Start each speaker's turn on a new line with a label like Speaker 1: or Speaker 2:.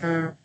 Speaker 1: Sir.